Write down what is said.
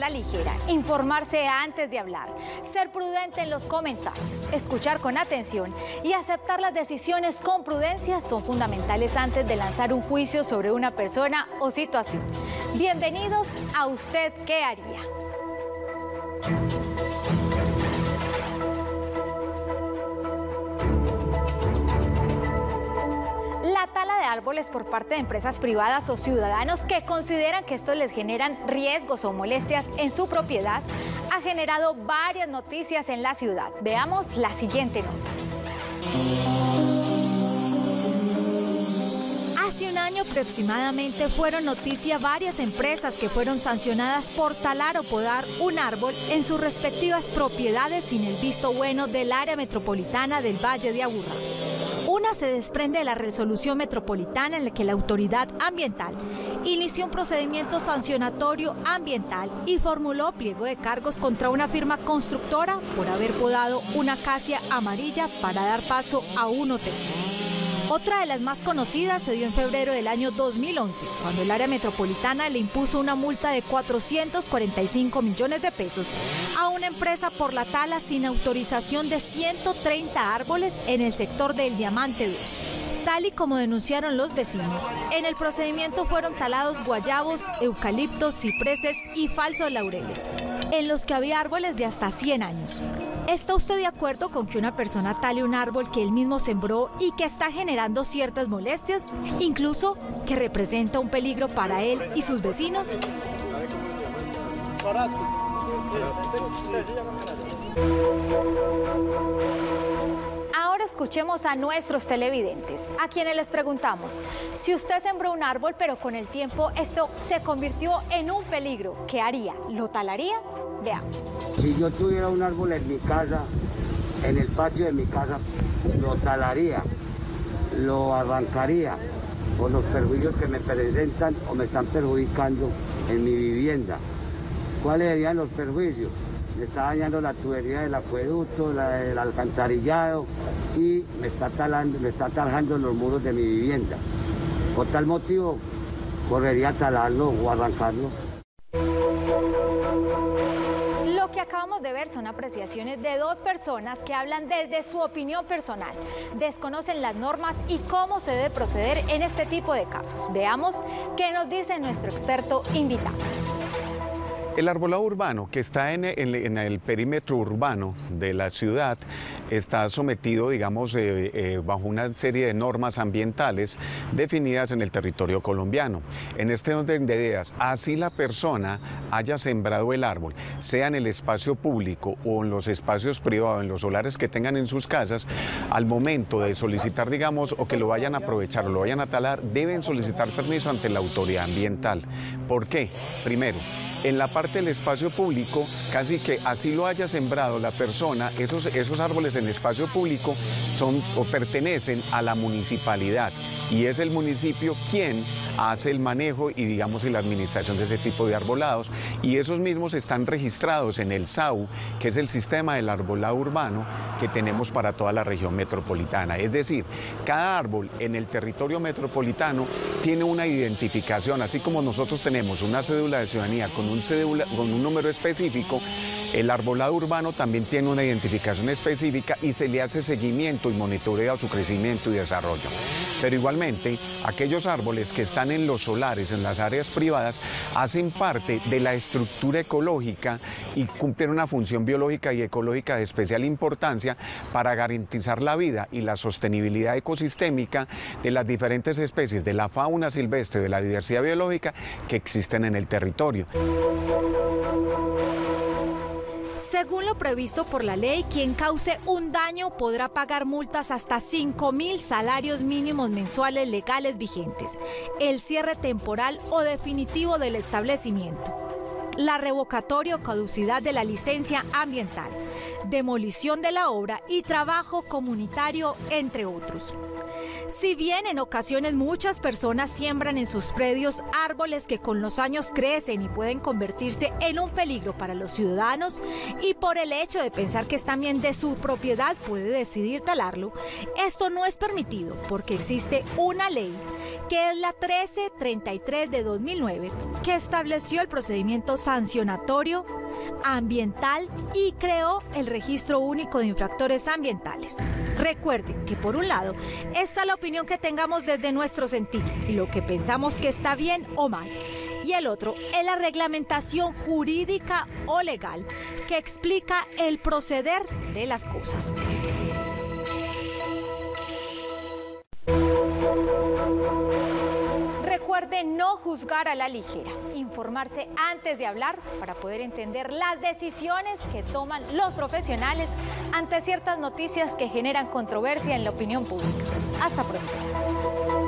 la ligera, informarse antes de hablar, ser prudente en los comentarios, escuchar con atención y aceptar las decisiones con prudencia son fundamentales antes de lanzar un juicio sobre una persona o situación. Bienvenidos a Usted qué haría. Tala de árboles por parte de empresas privadas o ciudadanos que consideran que esto les generan riesgos o molestias en su propiedad ha generado varias noticias en la ciudad. Veamos la siguiente nota. Hace un año aproximadamente fueron noticia varias empresas que fueron sancionadas por talar o podar un árbol en sus respectivas propiedades sin el visto bueno del área metropolitana del Valle de Aburrá. Una se desprende de la resolución metropolitana en la que la autoridad ambiental inició un procedimiento sancionatorio ambiental y formuló pliego de cargos contra una firma constructora por haber podado una acacia amarilla para dar paso a un hotel. Otra de las más conocidas se dio en febrero del año 2011, cuando el área metropolitana le impuso una multa de 445 millones de pesos a una empresa por la tala sin autorización de 130 árboles en el sector del Diamante 2 tal y como denunciaron los vecinos. En el procedimiento fueron talados guayabos, eucaliptos, cipreses y falsos laureles, en los que había árboles de hasta 100 años. ¿Está usted de acuerdo con que una persona tale un árbol que él mismo sembró y que está generando ciertas molestias, incluso que representa un peligro para él y sus vecinos? Escuchemos a nuestros televidentes, a quienes les preguntamos, si usted sembró un árbol pero con el tiempo esto se convirtió en un peligro, ¿qué haría? ¿Lo talaría? Veamos. Si yo tuviera un árbol en mi casa, en el patio de mi casa, lo talaría, lo arrancaría por los perjuicios que me presentan o me están perjudicando en mi vivienda. ¿Cuáles serían los perjuicios? Me está dañando la tubería del acueducto, la del alcantarillado y me está talando, me está talando los muros de mi vivienda. Por tal motivo, correría a talarlo o arrancarlo. Lo que acabamos de ver son apreciaciones de dos personas que hablan desde su opinión personal, desconocen las normas y cómo se debe proceder en este tipo de casos. Veamos qué nos dice nuestro experto invitado. El arbolado urbano que está en, el perímetro urbano de la ciudad está sometido, digamos, eh, eh, bajo una serie de normas ambientales definidas en el territorio colombiano. En este orden de ideas, así la persona haya sembrado el árbol, sea en el espacio público o en los espacios privados, en los solares que tengan en sus casas, al momento de solicitar, digamos, o que lo vayan a aprovechar o lo vayan a talar, deben solicitar permiso ante la autoridad ambiental. ¿Por qué? Primero, en la parte del espacio público, casi que así lo haya sembrado la persona, esos, esos árboles en espacio público son o pertenecen a la municipalidad. Y es el municipio quien hace el manejo y digamos la administración de ese tipo de arbolados. Y esos mismos están registrados en el SAU, que es el sistema del arbolado urbano que tenemos para toda la región metropolitana. Es decir, cada árbol en el territorio metropolitano tiene una identificación, así como nosotros tenemos una cédula de ciudadanía con un, número específico, el arbolado urbano también tiene una identificación específica y se le hace seguimiento y monitoreo su crecimiento y desarrollo. Pero igualmente, aquellos árboles que están en los solares, en las áreas privadas, hacen parte de la estructura ecológica y cumplen una función biológica y ecológica de especial importancia para garantizar la vida y la sostenibilidad ecosistémica de las diferentes especies de la fauna silvestre, de la diversidad biológica que existen en el territorio. Según lo previsto por la ley, quien cause un daño podrá pagar multas hasta 5 mil salarios mínimos mensuales legales vigentes, el cierre temporal o definitivo del establecimiento. La revocatoria o caducidad de la licencia ambiental, demolición de la obra y trabajo comunitario, entre otros. Si bien en ocasiones muchas personas siembran en sus predios árboles que con los años crecen y pueden convertirse en un peligro para los ciudadanos y por el hecho de pensar que están bien de su propiedad puede decidir talarlo, esto no es permitido porque existe una ley que es la 1333 de 2009 que estableció el procedimiento sancionatorio ambiental y creó el registro único de infractores ambientales. Recuerden que por un lado está la opinión que tengamos desde nuestro sentido y lo que pensamos que está bien o mal. Y el otro es la reglamentación jurídica o legal que explica el proceder de las cosas. Recuerde no juzgar a la ligera, informarse antes de hablar para poder entender las decisiones que toman los profesionales ante ciertas noticias que generan controversia en la opinión pública. Hasta pronto.